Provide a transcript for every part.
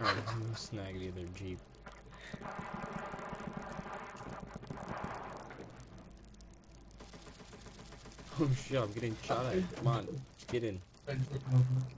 Alright, I'm snag the other jeep. Oh shit, I'm getting shot at. Come on, get in.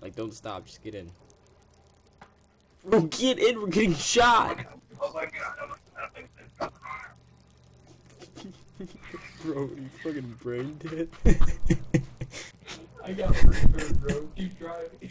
Like, don't stop, just get in. Bro, get in, we're getting shot! Oh my god. Bro, you fucking brain dead? I got pretty good, bro. Keep driving.